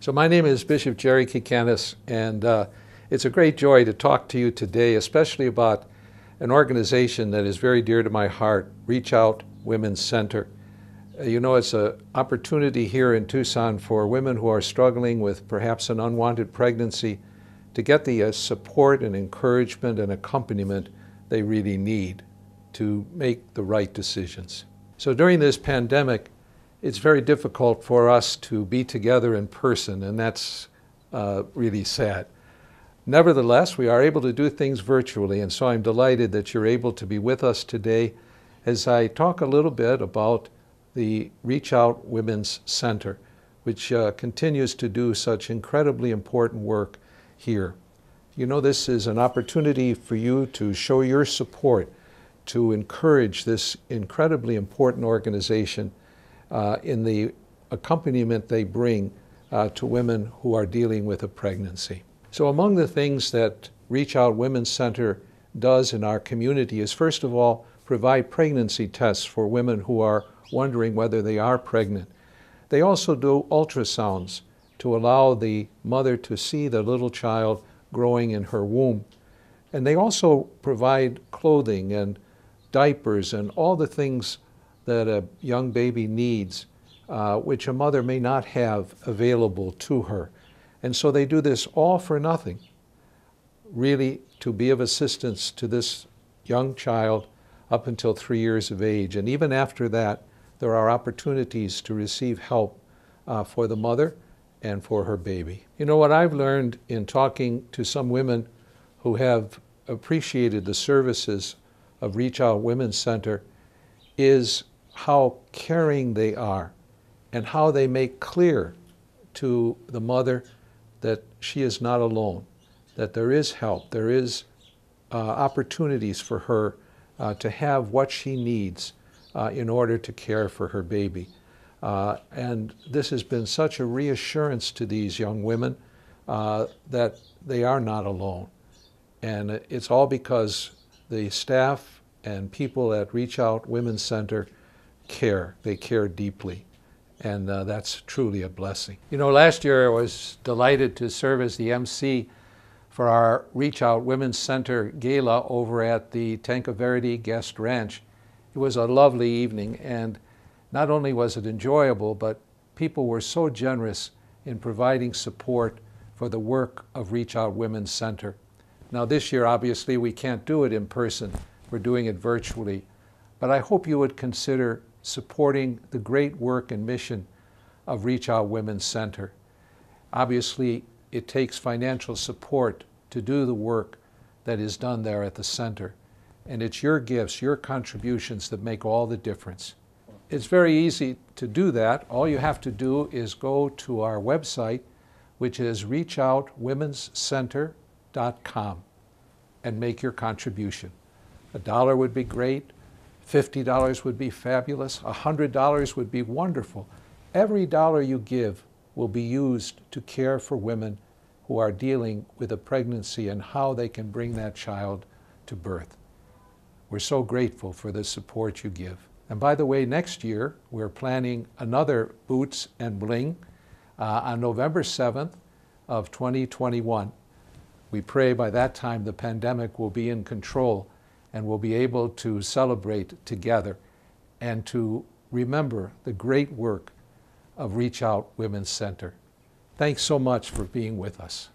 So, my name is Bishop Jerry Kicanas, and uh, it's a great joy to talk to you today, especially about an organization that is very dear to my heart, Reach Out Women's Center. Uh, you know, it's an opportunity here in Tucson for women who are struggling with perhaps an unwanted pregnancy to get the uh, support and encouragement and accompaniment they really need to make the right decisions. So during this pandemic, it's very difficult for us to be together in person, and that's uh, really sad. Nevertheless, we are able to do things virtually, and so I'm delighted that you're able to be with us today as I talk a little bit about the Reach Out Women's Center, which uh, continues to do such incredibly important work here. You know, this is an opportunity for you to show your support, to encourage this incredibly important organization uh, in the accompaniment they bring uh, to women who are dealing with a pregnancy. So, among the things that Reach Out Women's Center does in our community is, first of all, provide pregnancy tests for women who are wondering whether they are pregnant. They also do ultrasounds to allow the mother to see the little child growing in her womb. And they also provide clothing and diapers and all the things that a young baby needs, uh, which a mother may not have available to her. And so they do this all for nothing, really to be of assistance to this young child up until three years of age. And even after that, there are opportunities to receive help uh, for the mother and for her baby. You know what I've learned in talking to some women who have appreciated the services of Reach Out Women's Center is how caring they are and how they make clear to the mother that she is not alone, that there is help, there is uh, opportunities for her uh, to have what she needs uh, in order to care for her baby. Uh, and this has been such a reassurance to these young women uh, that they are not alone. And it's all because the staff and people at Reach Out Women's Center care. They care deeply. And uh, that's truly a blessing. You know, last year I was delighted to serve as the MC for our Reach Out Women's Center gala over at the Tanque Verde Guest Ranch. It was a lovely evening, and not only was it enjoyable, but people were so generous in providing support for the work of Reach Out Women's Center. Now, this year, obviously, we can't do it in person. We're doing it virtually. But I hope you would consider supporting the great work and mission of Reach Out Women's Center. Obviously, it takes financial support to do the work that is done there at the center. And it's your gifts, your contributions that make all the difference. It's very easy to do that. All you have to do is go to our website, which is reachoutwomenscenter.com, and make your contribution. A dollar would be great. $50 would be fabulous. $100 would be wonderful. Every dollar you give will be used to care for women who are dealing with a pregnancy and how they can bring that child to birth. We're so grateful for the support you give. And by the way, next year we're planning another Boots and Bling uh, on November 7th of 2021. We pray by that time the pandemic will be in control and we'll be able to celebrate together and to remember the great work of Reach Out Women's Center. Thanks so much for being with us.